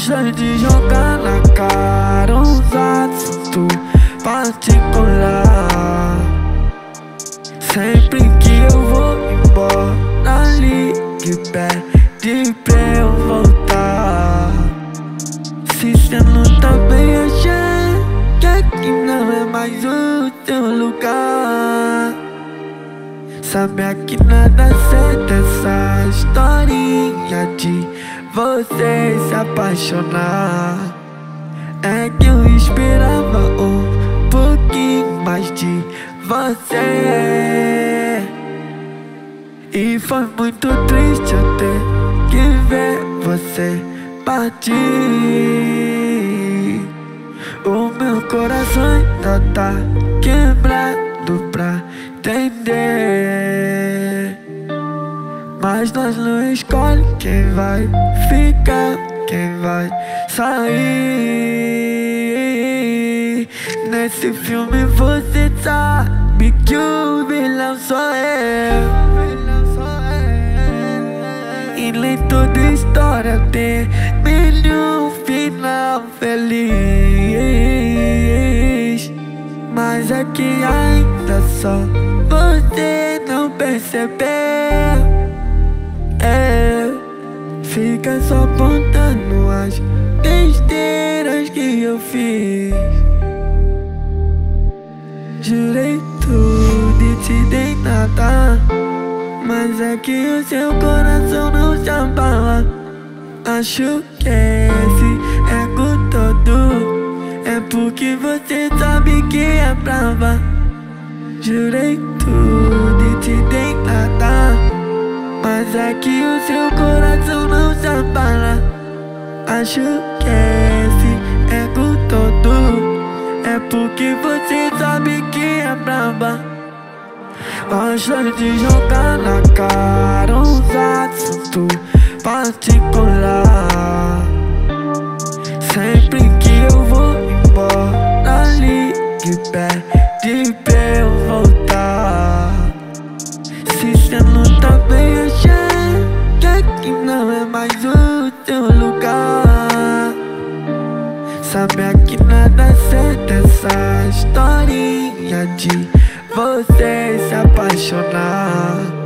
Gosta de jogar na cara uns assuntos particular. Sempre que eu vou embora, ligue pede pra eu voltar. Se cê não tá bem, achar que aqui não é mais o teu lugar Sabe aqui nada certo essa historinha de você se apaixonar. É que eu esperava um pouquinho mais de você. E foi muito triste eu ter que ver você partir. O meu coração ainda tá quebrado pra Mas nós não escolhe quem vai ficar, quem vai sair. Nesse filme você sabe que o vilão sou eu E nem toda história tem um final feliz. Mas é que ainda só você não percebeu Fica só apontando as besteiras que eu fiz. Jurei tudo e te dei nada Mas é que o seu coração não se abala Acho que esse ego todo É porque você sabe que é brava. Jurei tudo e te dei nada Mas é que o seu coração não se abala. Acho que esse ego todo. É porque você sabe que é brava Gosta de jogar na cara uns assuntos particular. Sempre que eu vou embora ligue pede pra eu voltar. Se cê não tá bem que não é mais o teu lugar. Sabe aqui nada certo essa historinha de você se apaixonar